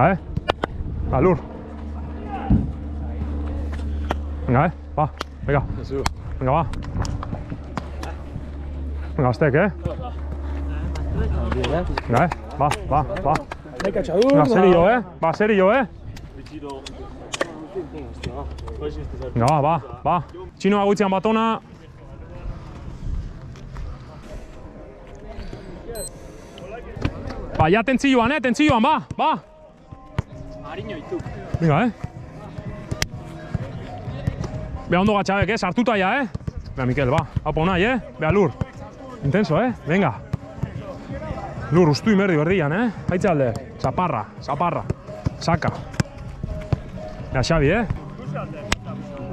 Venga, eh. Alur. Venga, eh. Va. Venga. Venga, va. Venga, eh. Venga, eh. Va, va, eh. Va, serio, eh. Venga, va, va, va. Chino batona. Ba, ja ba. eh, ba, ba. ba. Marino itu. Bai, venga, bai. eh? Beha ondo gatxabek, eh? Sartuta ja, eh? Beha, Mikel, ba. Apo nahi, eh? Beha, lur. Intenso, eh? Venga. Lur, ustu imerdi berdian, eh? Haitze alde. Zaparra, zaparra. Saka. Beha, Xabi, eh?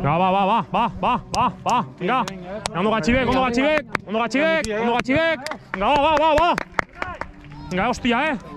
Ba, ba, ba, ba, ba, ba, ba, ba, venga. Beha, ondo gatxibek, ondo gatxibek, ondo gatxibek, ondo gatxibek. Venga, ba, ba, ba, ba. Venga, hostia, eh?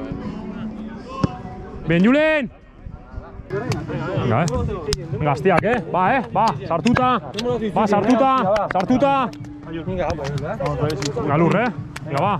Bien, Julen! eh? Va, eh? Va, Sartuta! Va, Sartuta! Sartuta! eh? va,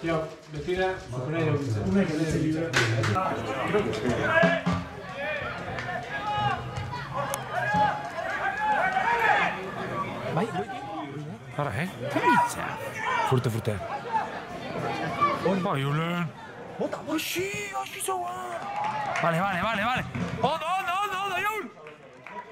Tío, me tira una Una que Vale, vale, vale, vale. ¡Oh,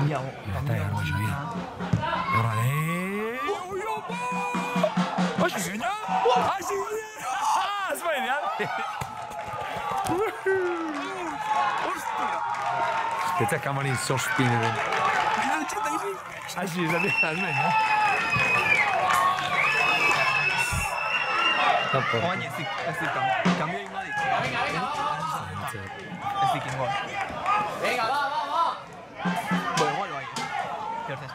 有有有我水啊！有啦你，我完啦！太少啦，斯維尼亞，te tek ama niin sospini. Ai siis, mitä mennä? Olha esse, esse cam caminho aí, Malik. Esse aqui, bora. Venga, vá, vá, vá. pierdes